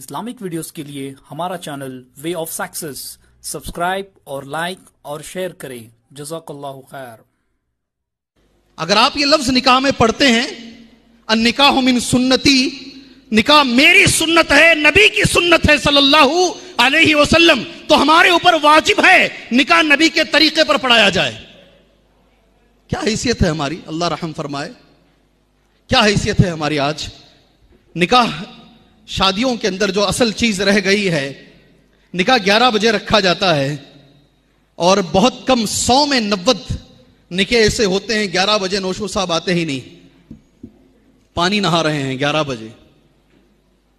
Islamic videos के लिए हमारा channel Way of Success subscribe और लाइक और शेयर करें। जजाकल्लाहु खैर। अगर आप ये लफ्ज निकाह में पढ़ते हैं निकाह मिन सुन्नति, निकाह मेरी सुन्नत है, नबी की सुन्नत है सल्लल्लाहु अलैहि वसल्लम तो हमारे ऊपर वाजिब है निकाह नबी के तरीके पर पढ़ाया जाए। क्या हैसियत है हमारी? अल्लाह रहम फरमाए। क्या हैसियत है हमारी आज? निकाह शादियों के अंदर जो असल चीज़ रह गई है, निकाह ग्यारह बजे रखा जाता है और बहुत कम सौ में नब्बत निके ऐसे होते हैं, ग्यारह बजे नौशो साहब आते ही नहीं। पानी नहा रहे हैं ग्यारह बजे।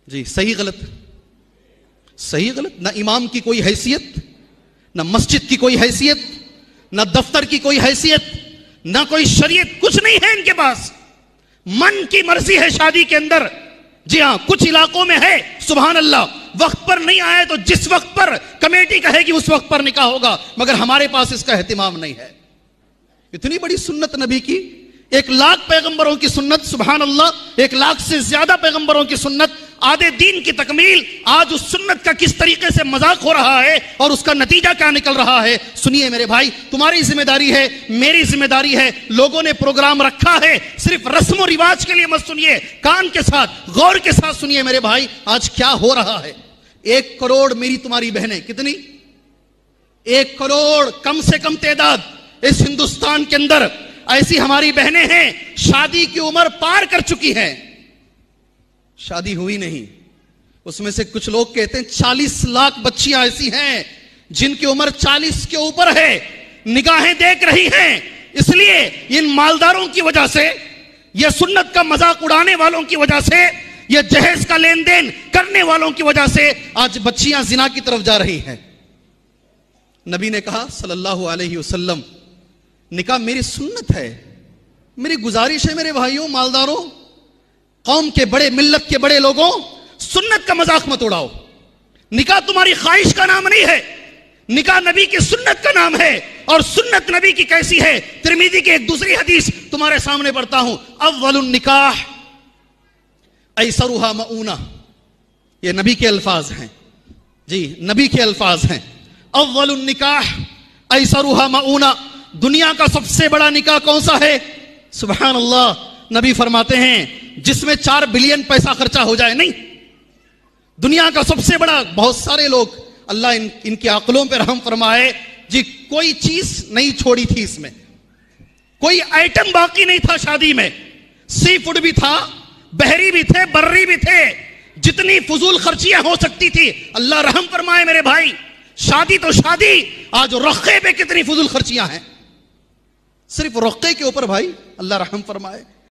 जी, सही गलत। सही गलत? ना इमाम की कोई हैसियत, ना मस्जिद की कोई हैसियत, ना दफ्तर की कोई हैसियत, ना कोई शरीयत, कुछ नहीं है इनके पास। मन की मर्ज़ी है शादी के अंदर। जी हाँ कुछ इलाकों में है सुबहान अल्लाह वक्त पर नहीं आए तो जिस वक्त पर कमेटी कहेगी, उस वक्त पर निकाह होगा। मगर हमारे पास इसका अहतमाम नहीं है। इतनी बड़ी सुन्नत नबी की, एक लाख पैगंबरों की सुन्नत सुबहान अल्लाह एक लाख से ज़्यादा पैगंबरों की सुन्नत आधे दीन की तकमील आज उस सुन्नत का किस तरीके से मज़ाक हो रहा है और उसका नतीजा क्या निकल रहा है? सुनिए मेरे भाई, तुम्हारी ज़िम्मेदारी है, मेरी ज़िम्मेदारी है, लोगों ने प्रोग्राम रखा है, सिर्फ़ रस्म रिवाज के लिए मत सुनिए, कान के साथ, गौर के साथ सुनिए मेरे भाई, आज क्या हो रहा है? एक करोड़ मेरी तुम्हारी बहनें, कितनी? एक करोड़ कम से कम तादाद इस हिंदुस्तान के अंदर, ऐसी हमारी बहनें हैं, शादी की उम्र पार कर चुकी हैं। शादी हुई नहीं। उसमें से कुछ लोग कहते हैं, चालीस लाख बच्चियाँ ऐसी हैं जिनकी उम्र चालीस के ऊपर है, निगाहें देख रही हैं। इसलिए इन मालदारों की वजह से यह सुन्नत का मज़ाक उड़ाने वालों की वजह से यह जहेज का लेन देन करने वालों की वजह से आज बच्चियाँ जिना की तरफ़ जा रही हैं। नबी ने कहा, सल्लल्लाहु अलैहि वसल्लम, निकाह मेरी सुन्नत है, मेरी गुजारिश है मेरे भाइयों, मालदारों कौम के बड़े, मिल्लत के बड़े लोगों, सुन्नत का मज़ाक मत उड़ाओ। निकाह तुम्हारी ख्वाहिश का नाम नहीं है। निकाह नबी की सुन्नत का नाम है और सुन्नत नबी की कैसी है? त्रिमिदी की एक दूसरी हदीस तुम्हारे सामने पढ़ता हूँ। अव्वल निकाह। ऐसरुहा मऊना। ये नबी के अल्फाज हैं। जी, नबी के अल्फाज हैं। अव्वल निकाह। ऐसरुहा मऊना। दुनिया का सबसे बड़ा निकाह कौन सा है? सुबह अल्लाह नबी फरमाते हैं जिसमें चार बिलियन पैसा खर्चा हो जाए नहीं। दुनिया का सबसे बड़ा बहुत सारे लोग अल्लाह इन, इनकी अकलों पर रहम फरमाए जी कोई चीज़ नहीं छोड़ी थी इसमें। कोई आइटम बाकी नहीं था शादी में। सी फ़ूड भी था बहरी भी थे बर्री भी थे। जितनी फजूल खर्चियाँ हो सकती थी अल्लाह रहम फरमाए मेरे भाई शादी तो शादी आज रखे पे कितनी फजूल खर्चियाँ हैं। सिर्फ़ रखे के ऊपर भाई अल्लाह रहम फरमाए।